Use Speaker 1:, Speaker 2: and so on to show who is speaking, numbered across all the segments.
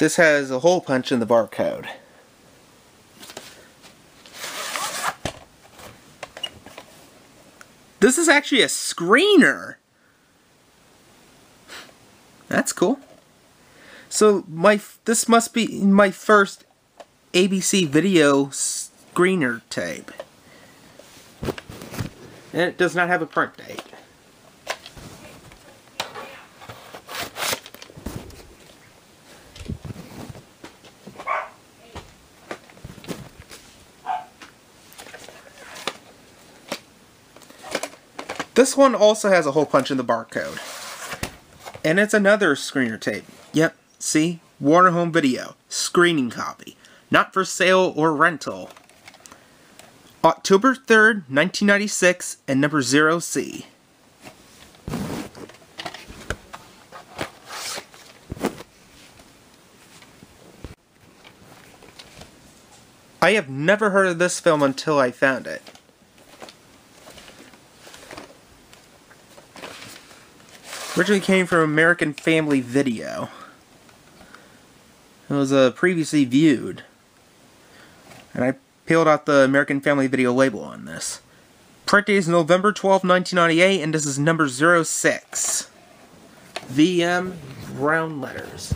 Speaker 1: This has a hole punch in the barcode. This is actually a screener. That's cool. So my this must be my first ABC video screener tape. And it does not have a print date. This one also has a hole punch in the barcode. And it's another screener tape. Yep, see? Warner Home Video. Screening copy. Not for sale or rental. October 3rd, 1996, and number 0C. I have never heard of this film until I found it. Originally came from American Family Video. It was uh, previously viewed. And I peeled out the American Family Video label on this. Print date is November 12, 1998, and this is number 06. VM brown letters.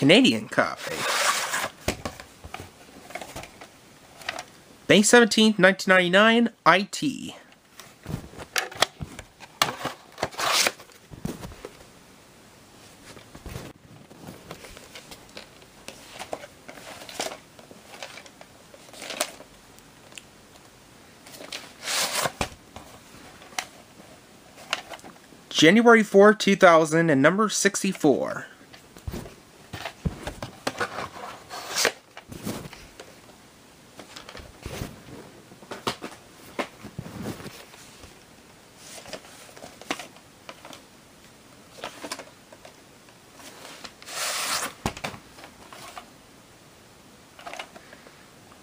Speaker 1: Canadian copy. May 17th, 1999, IT. January 4, 2000, and number 64.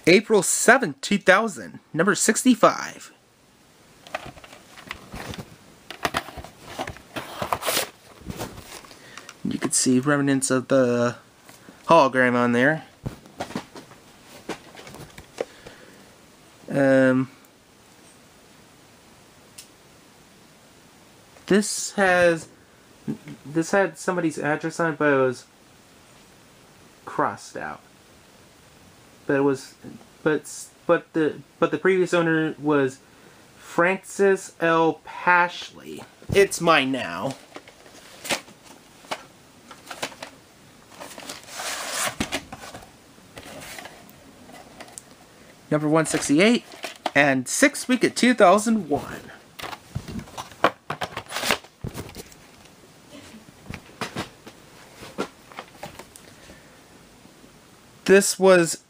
Speaker 1: April 7th, 2000, number 65. You can see remnants of the hologram on there. Um, this has this had somebody's address on it, but it was crossed out but it was but but the but the previous owner was Francis L. Pashley. It's mine now. Number 168 and six week at 2001. This was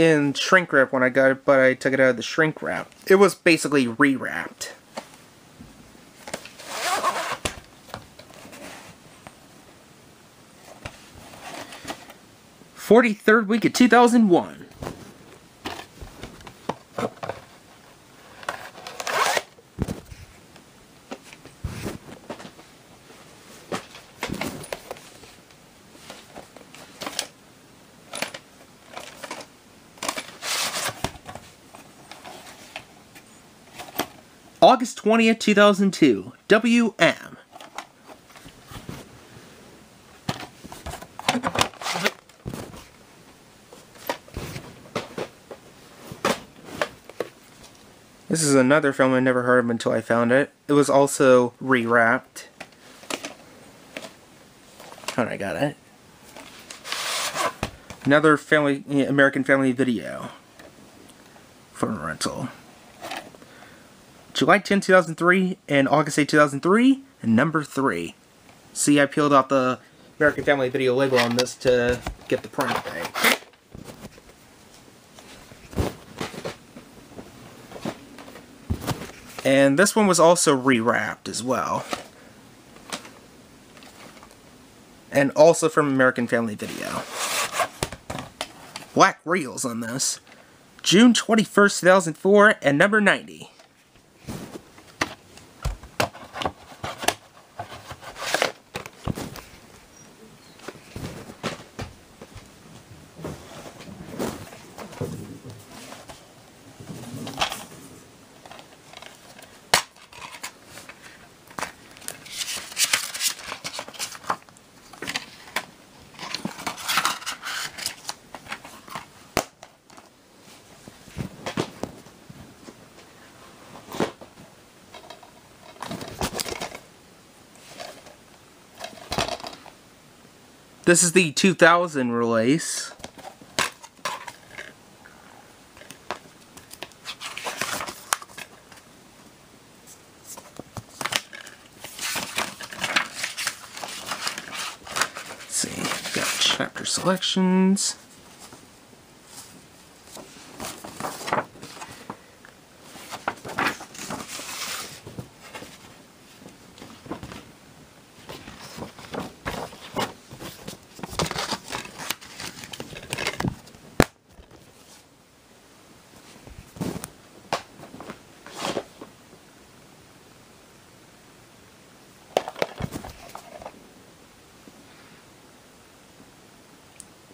Speaker 1: in shrink wrap when I got it, but I took it out of the shrink wrap. It was basically rewrapped. Forty-third week of two thousand one. August 20th, 2002. WM. This is another film I never heard of until I found it. It was also rewrapped. Oh, I got it? Another family American Family Video for rental. July 10, 2003, and August 8, 2003, and number 3. See, I peeled off the American Family Video label on this to get the print date. And this one was also rewrapped as well. and also from American Family Video. Black Reels on this. June 21st, 2004, and number 90. This is the 2000 release. Let's see, got chapter selections.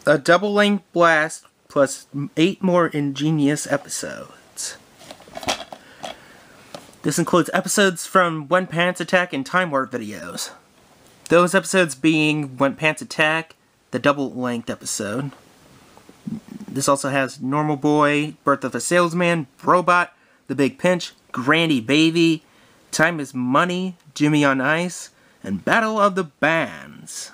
Speaker 1: A double length blast plus eight more ingenious episodes. This includes episodes from When Pants Attack and Time Warp videos. Those episodes being When Pants Attack, the double length episode. This also has Normal Boy, Birth of a Salesman, Robot, The Big Pinch, Granny Baby, Time is Money, Jimmy on Ice, and Battle of the Bands.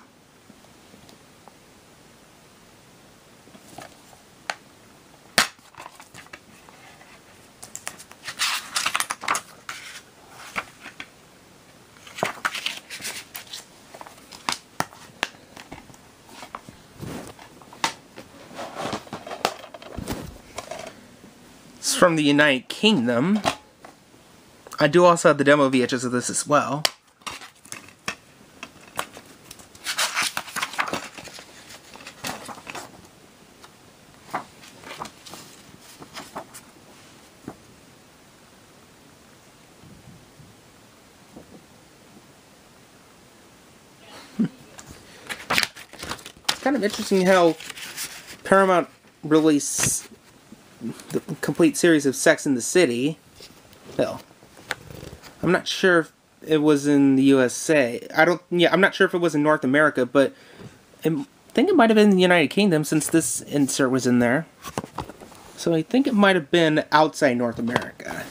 Speaker 1: From the United Kingdom. I do also have the demo VHS of this as well. it's kind of interesting how Paramount released the complete series of Sex and the City. Hell, I'm not sure if it was in the USA. I don't. Yeah, I'm not sure if it was in North America, but I think it might have been the United Kingdom since this insert was in there. So I think it might have been outside North America.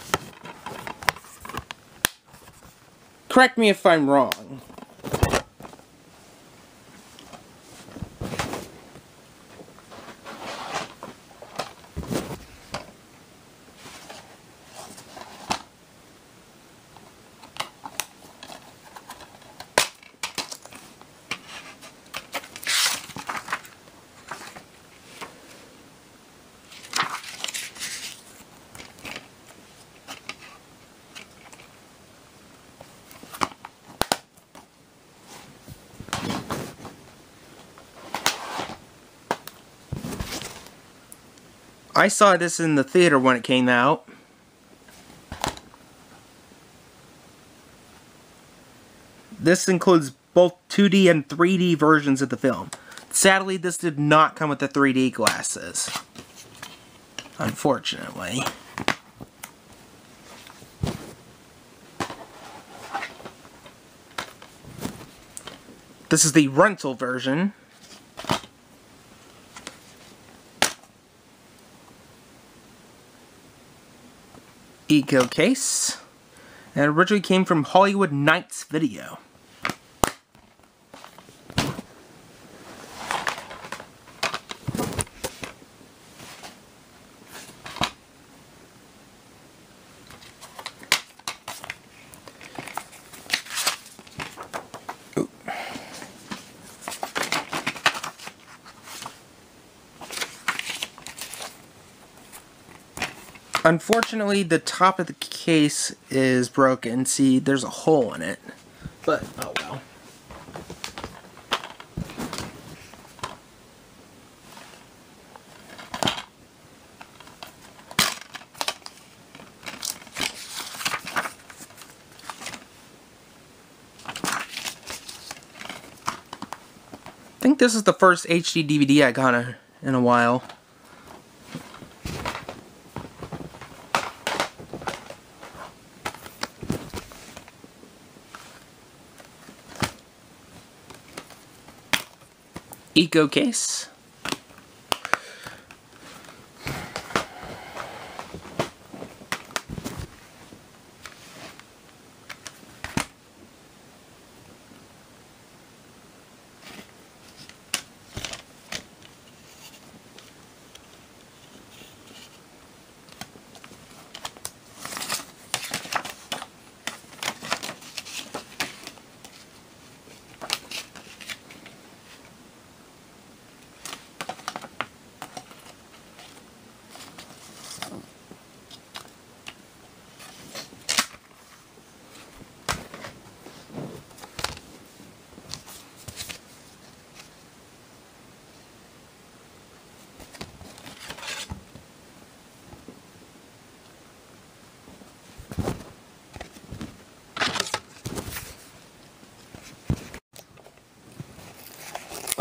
Speaker 1: Correct me if I'm wrong. I saw this in the theater when it came out. This includes both 2D and 3D versions of the film. Sadly, this did not come with the 3D glasses. Unfortunately. This is the rental version. Eco case. And originally came from Hollywood Nights Video. Unfortunately, the top of the case is broken. See, there's a hole in it. But, oh well. I think this is the first HD DVD I got in a while. Eco case.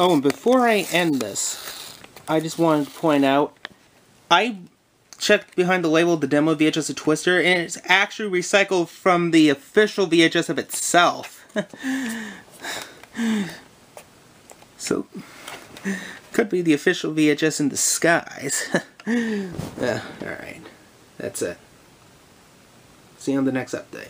Speaker 1: Oh, and before I end this, I just wanted to point out, I checked behind the label the demo VHS of Twister, and it's actually recycled from the official VHS of itself. so, could be the official VHS in disguise. yeah, alright. That's it. See you on the next update.